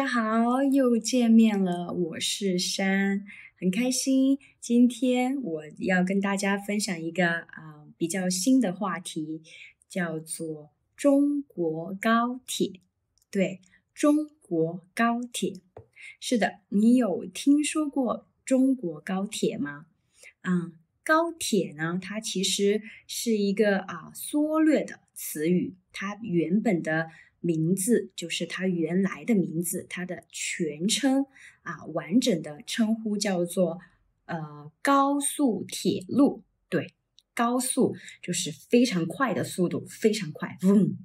大家好，又见面了，我是山，很开心。今天我要跟大家分享一个啊比较新的话题，叫做中国高铁。对，中国高铁，是的，你有听说过中国高铁吗？嗯，高铁呢，它其实是一个啊缩略的词语，它原本的。名字就是它原来的名字，它的全称啊，完整的称呼叫做呃高速铁路。对，高速就是非常快的速度，非常快，嗡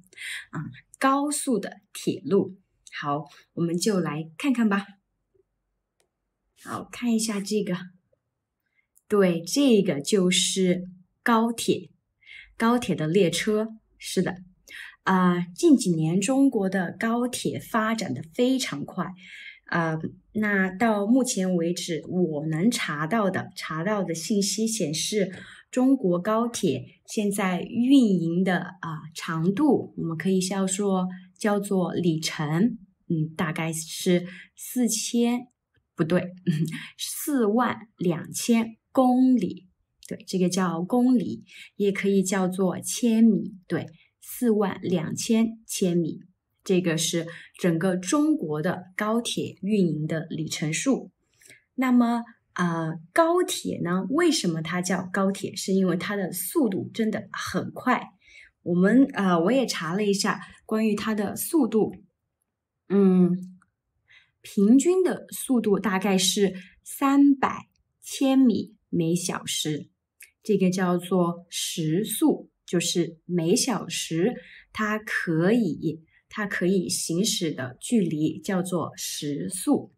啊，高速的铁路。好，我们就来看看吧。好看一下这个，对，这个就是高铁，高铁的列车，是的。啊，近几年中国的高铁发展的非常快，啊，那到目前为止我能查到的查到的信息显示，中国高铁现在运营的啊长度，我们可以叫做叫做里程，嗯，大概是四千不对，四万两千公里，对，这个叫公里，也可以叫做千米，对。四万两千千米，这个是整个中国的高铁运营的里程数。那么，呃，高铁呢？为什么它叫高铁？是因为它的速度真的很快。我们呃，我也查了一下关于它的速度，嗯，平均的速度大概是三百千米每小时，这个叫做时速。就是每小时它可以它可以行驶的距离叫做时速，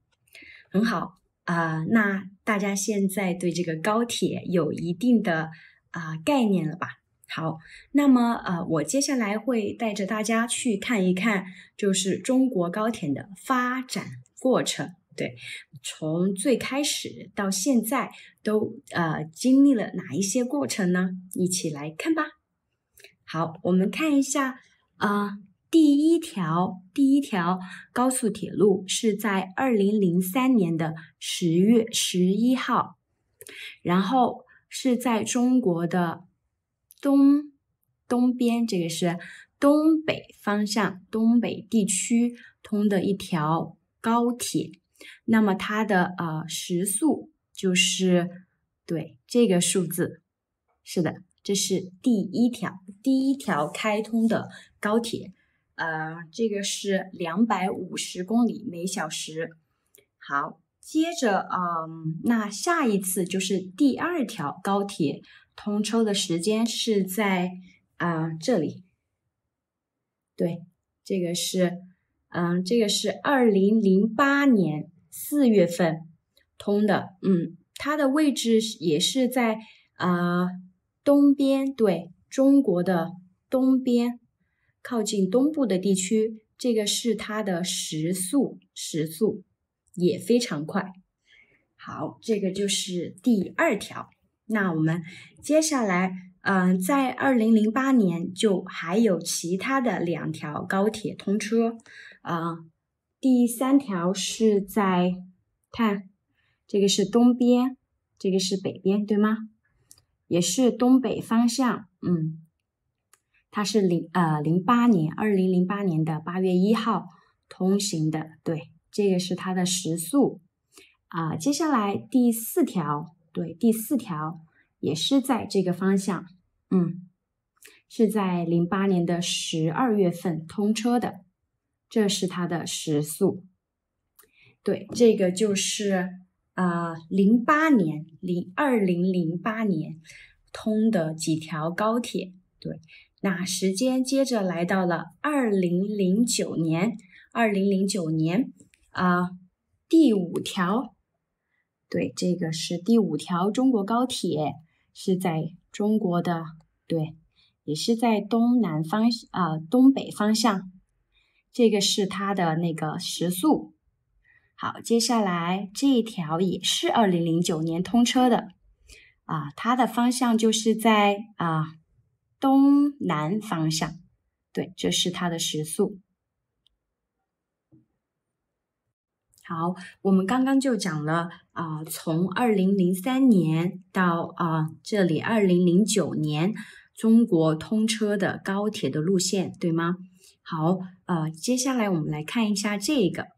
很好啊。那大家现在对这个高铁有一定的啊概念了吧？好，那么呃，我接下来会带着大家去看一看，就是中国高铁的发展过程。对，从最开始到现在都呃经历了哪一些过程呢？一起来看吧。好，我们看一下啊，第一条第一条高速铁路是在二零零三年的十月十一号，然后是在中国的东东边，这个是东北方向东北地区通的一条高铁，那么它的呃时速就是对这个数字，是的。这是第一条，第一条开通的高铁，呃，这个是两百五十公里每小时。好，接着，嗯，那下一次就是第二条高铁通车的时间是在啊这里。对，这个是，嗯，这个是二零零八年四月份通的，嗯，它的位置也是在啊。东边对中国的东边，靠近东部的地区，这个是它的时速，时速也非常快。好，这个就是第二条。那我们接下来，嗯，在二零零八年就还有其他的两条高铁通车，啊，第三条是在看，这个是东边，这个是北边，对吗？也是东北方向，嗯，它是零呃零八年二零零八年的八月一号通行的，对，这个是它的时速啊。接下来第四条，对，第四条也是在这个方向，嗯，是在零八年的十二月份通车的，这是它的时速，对，这个就是。啊，零八年零二零零八年通的几条高铁，对，那时间接着来到了二零零九年，二零零九年啊，第五条，对，这个是第五条中国高铁，是在中国的，对，也是在东南方啊东北方向，这个是它的那个时速。好，接下来这一条也是二零零九年通车的，啊，它的方向就是在啊东南方向，对，这是它的时速。好，我们刚刚就讲了啊，从二零零三年到啊这里二零零九年，中国通车的高铁的路线，对吗？好，呃，接下来我们来看一下这个，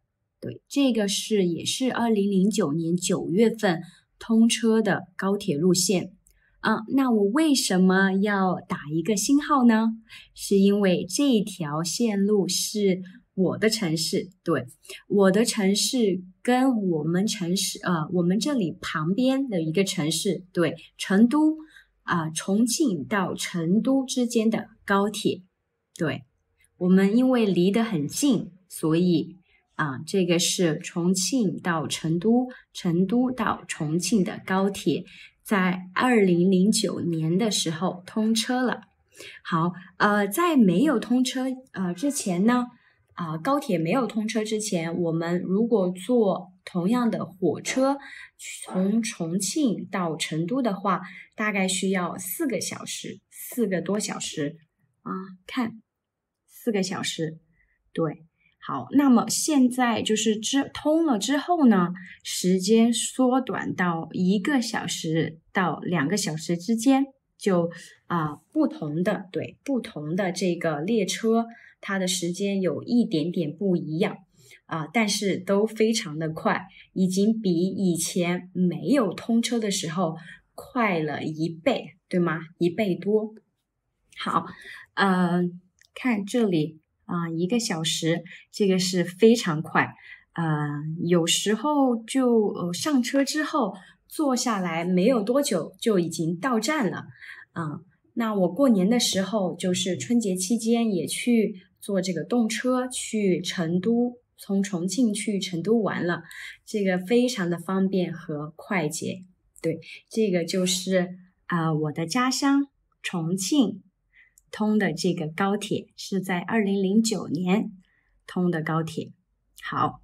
对，这个是也是二零零九年九月份通车的高铁路线。啊，那我为什么要打一个星号呢？是因为这条线路是我的城市，对，我的城市跟我们城市，呃，我们这里旁边的一个城市，对，成都啊，重庆到成都之间的高铁，对，我们因为离得很近，所以啊，这个是重庆到成都，成都到重庆的高铁。在二零零九年的时候通车了。好，呃，在没有通车呃之前呢，啊，高铁没有通车之前，我们如果坐同样的火车从重庆到成都的话，大概需要四个小时，四个多小时啊，看，四个小时，对。好，那么现在就是之通了之后呢，时间缩短到一个小时到两个小时之间，就啊不同的对不同的这个列车，它的时间有一点点不一样啊，但是都非常的快，已经比以前没有通车的时候快了一倍，对吗？一倍多。好，嗯，看这里。啊，一个小时，这个是非常快，呃，有时候就上车之后坐下来没有多久就已经到站了，嗯，那我过年的时候就是春节期间也去坐这个动车去成都，从重庆去成都玩了，这个非常的方便和快捷，对，这个就是啊我的家乡重庆。通的这个高铁是在二零零九年通的高铁。好，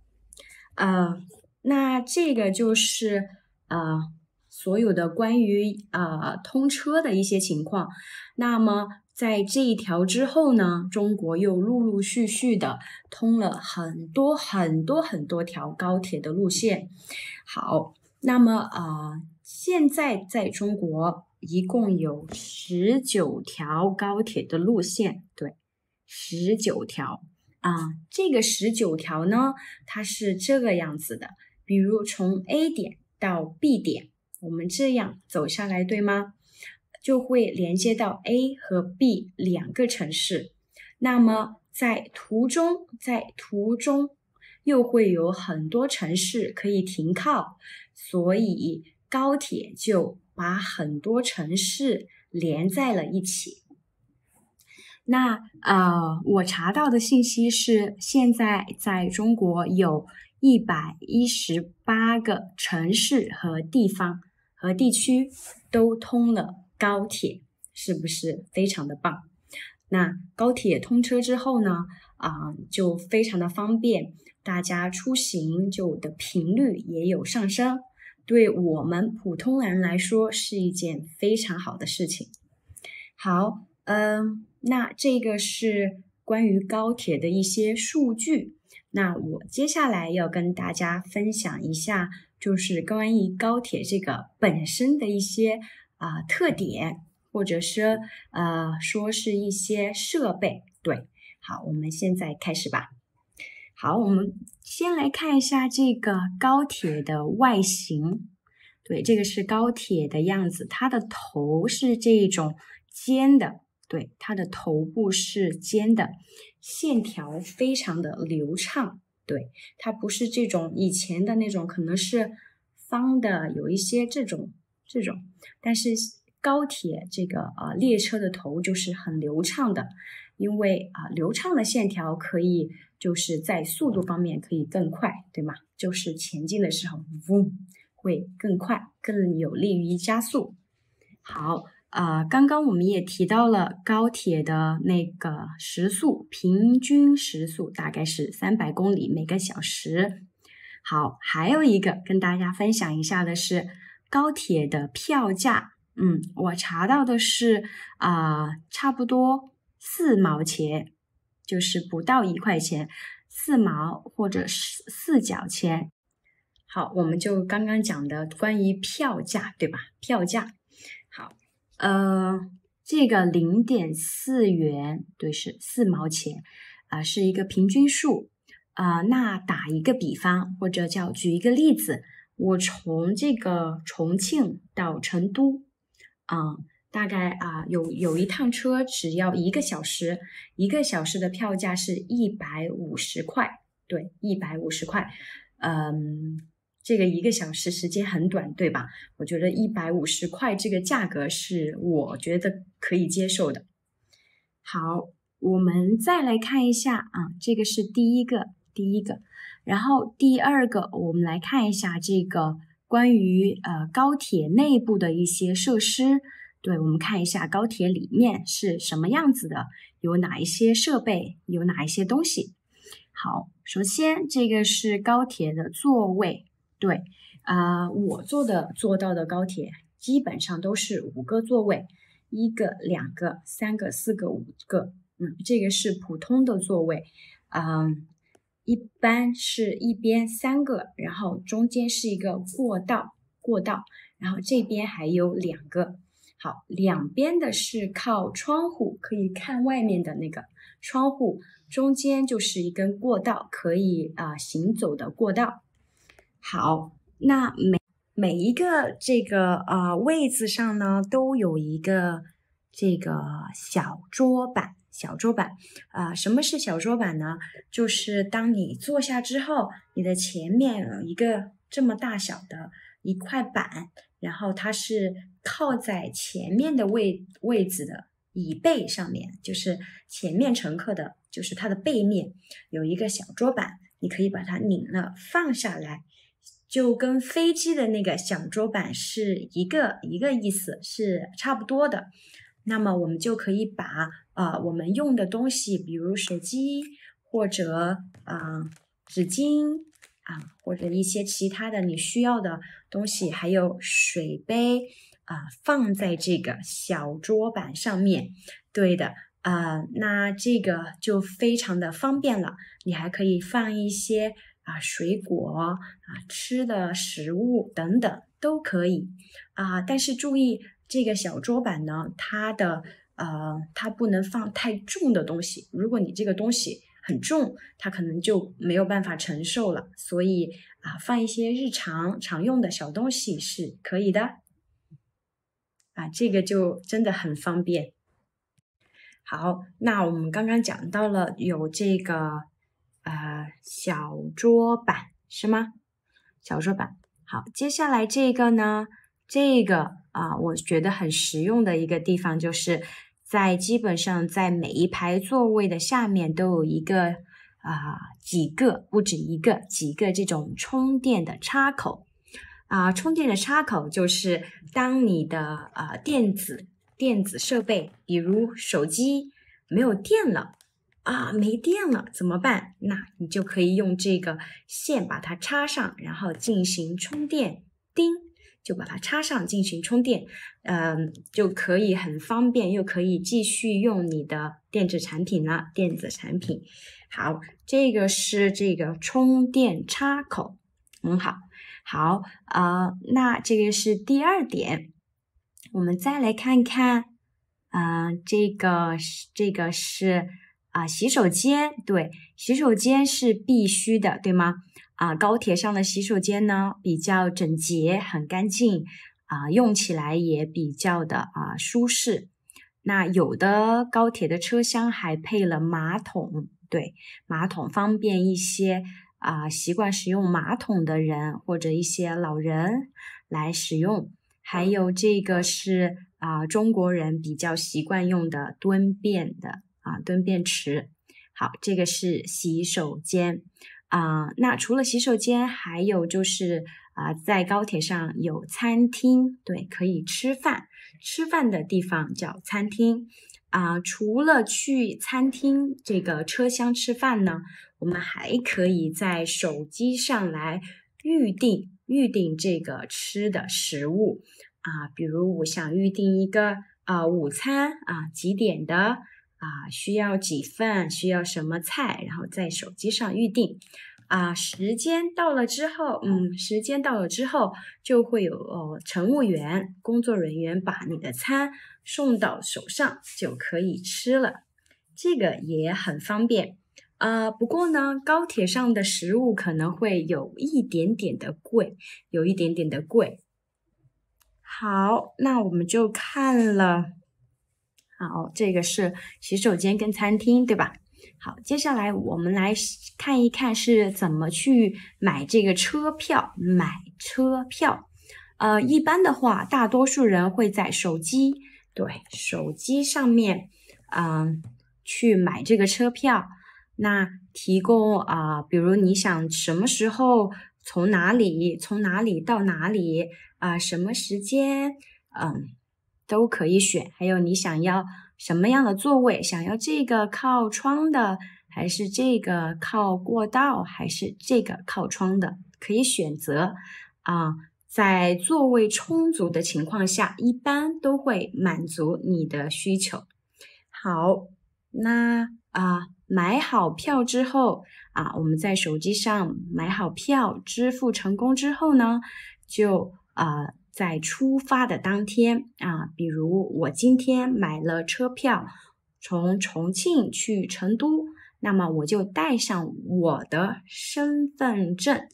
呃，那这个就是呃所有的关于呃通车的一些情况。那么在这一条之后呢，中国又陆陆续续的通了很多很多很多条高铁的路线。好，那么啊，现在在中国。一共有十九条高铁的路线，对，十九条啊。这个十九条呢，它是这个样子的。比如从 A 点到 B 点，我们这样走下来，对吗？就会连接到 A 和 B 两个城市。那么在途中，在途中又会有很多城市可以停靠，所以高铁就。把很多城市连在了一起。那呃，我查到的信息是，现在在中国有一百一十八个城市和地方和地区都通了高铁，是不是非常的棒？那高铁通车之后呢，啊，就非常的方便，大家出行就的频率也有上升。对我们普通人来说是一件非常好的事情。好，嗯，那这个是关于高铁的一些数据。那我接下来要跟大家分享一下，就是关于高铁这个本身的一些啊特点，或者是呃说是一些设备。对，好，我们现在开始吧。好，我们先来看一下这个高铁的外形。对，这个是高铁的样子，它的头是这种尖的，对，它的头部是尖的，线条非常的流畅。对，它不是这种以前的那种，可能是方的，有一些这种这种，但是高铁这个呃列车的头就是很流畅的。因为啊，流畅的线条可以就是在速度方面可以更快，对吗？就是前进的时候，嗡，会更快，更有利于加速。好，呃，刚刚我们也提到了高铁的那个时速，平均时速大概是三百公里每个小时。好，还有一个跟大家分享一下的是高铁的票价，嗯，我查到的是啊，差不多。四毛钱，就是不到一块钱，四毛或者是四角钱。好，我们就刚刚讲的关于票价，对吧？票价，好，呃，这个零点四元，对，是四毛钱，啊，是一个平均数，啊，那打一个比方，或者叫举一个例子，我从这个重庆到成都，啊，大概啊，有有一趟车只要一个小时，一个小时的票价是一百五十块，对，一百五十块，嗯。这个一个小时时间很短，对吧？我觉得一百五十块这个价格是我觉得可以接受的。好，我们再来看一下啊，这个是第一个，第一个。然后第二个，我们来看一下这个关于呃高铁内部的一些设施。对，我们看一下高铁里面是什么样子的，有哪一些设备，有哪一些东西。好，首先这个是高铁的座位。对，啊，我坐的坐到的高铁基本上都是五个座位，一个、两个、三个、四个、五个，嗯，这个是普通的座位，嗯，一般是一边三个，然后中间是一个过道，过道，然后这边还有两个，好，两边的是靠窗户可以看外面的那个窗户，中间就是一根过道，可以啊行走的过道。好，那每每一个这个呃位子上呢，都有一个这个小桌板，小桌板啊，什么是小桌板呢？就是当你坐下之后，你的前面有一个这么大小的一块板，然后它是靠在前面的位位置的椅背上面，就是前面乘客的，就是它的背面有一个小桌板，你可以把它拧了放下来。就跟飞机的那个小桌板是一个一个意思，是差不多的。那么我们就可以把呃我们用的东西，比如手机或者啊纸巾啊或者一些其他的你需要的东西，还有水杯啊放在这个小桌板上面。对的啊，那这个就非常的方便了。你还可以放一些。啊，水果啊，吃的食物等等都可以啊，但是注意这个小桌板呢，它的呃，它不能放太重的东西。如果你这个东西很重，它可能就没有办法承受了。所以啊，放一些日常常用的小东西是可以的。啊，这个就真的很方便。好，那我们刚刚讲到了有这个。呃，小桌板是吗？小桌板好，接下来这个呢？这个啊，我觉得很实用的一个地方，就是在基本上在每一排座位的下面都有一个啊，几个不止一个，几个这种充电的插口啊，充电的插口就是当你的啊电子电子设备，比如手机没有电了。啊，没电了怎么办？那你就可以用这个线把它插上，然后进行充电。叮，就把它插上进行充电，嗯，就可以很方便，又可以继续用你的电子产品了。电子产品，好，这个是这个充电插口，很好。好，呃，那这个是第二点，我们再来看看，嗯，这个是这个是。啊，洗手间对，洗手间是必须的，对吗？啊，高铁上的洗手间呢比较整洁，很干净，啊，用起来也比较的啊舒适。那有的高铁的车厢还配了马桶，对，马桶方便一些啊，习惯使用马桶的人或者一些老人来使用。还有这个是啊，中国人比较习惯用的蹲便的。啊，蹲便池，好，这个是洗手间啊。那除了洗手间，还有就是啊，在高铁上有餐厅，对，可以吃饭，吃饭的地方叫餐厅啊。除了去餐厅这个车厢吃饭呢，我们还可以在手机上来预定预定这个吃的食物啊。比如我想预定一个啊午餐啊几点的。啊，需要几份？需要什么菜？然后在手机上预定。啊，时间到了之后，嗯，时间到了之后，就会有哦，乘务员工作人员把你的餐送到手上，就可以吃了。这个也很方便。啊，不过呢，高铁上的食物可能会有一点点的贵，有一点点的贵。好，那我们就看了。好，这个是洗手间跟餐厅，对吧？好，接下来我们来看一看是怎么去买这个车票。买车票，呃，一般的话，大多数人会在手机，对，手机上面，嗯，去买这个车票。那提供啊，比如你想什么时候从哪里从哪里到哪里啊，什么时间，嗯，都可以选。还有你想要什么样的座位？想要这个靠窗的，还是这个靠过道，还是这个靠窗的？可以选择啊。在座位充足的情况下，一般都会满足你的需求。好，那啊。买好票之后啊，我们在手机上买好票，支付成功之后呢，就啊在出发的当天啊，比如我今天买了车票，从重庆去成都，那么我就带上我的身份证，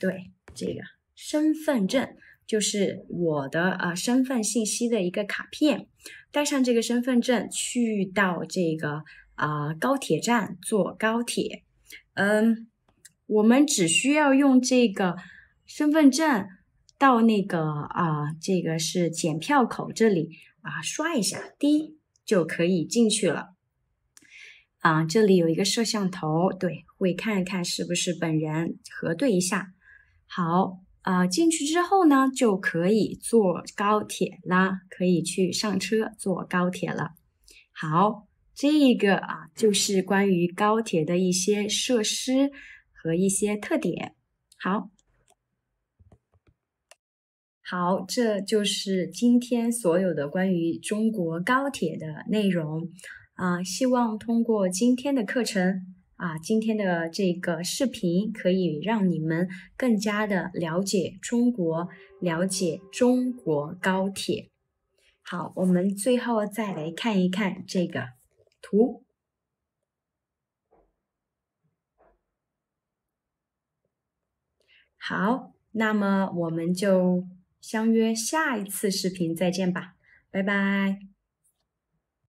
对，这个身份证就是我的呃身份信息的一个卡片，带上这个身份证去到这个。啊，高铁站坐高铁，嗯，我们只需要用这个身份证到那个啊，这个是检票口这里啊，刷一下，滴就可以进去了。啊，这里有一个摄像头，对，会看一看是不是本人，核对一下。好，啊，进去之后呢，就可以坐高铁啦，可以去上车坐高铁了。好。这个啊，就是关于高铁的一些设施和一些特点。好，好，这就是今天所有的关于中国高铁的内容啊。希望通过今天的课程啊，今天的这个视频，可以让你们更加的了解中国，了解中国高铁。好，我们最后再来看一看这个。图好，那么我们就相约下一次视频再见吧，拜拜。